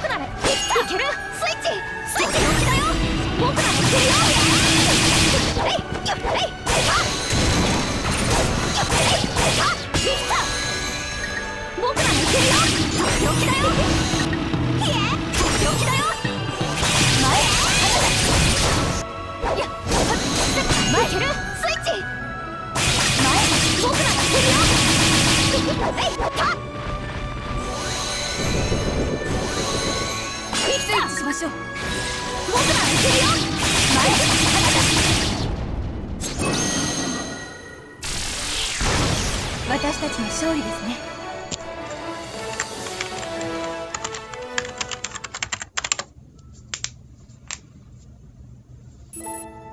僕ならいけるスイッチ！スイッチのきだよ僕ならいけるよえいよえいよえいよえいよ僕ならいけるよ陽気だよひえ陽気だよ前いや前いけるスイッチ前僕ならいけるよえいチしましょう。僕らはいけるよ前口花だ私たちの勝利ですね。うん。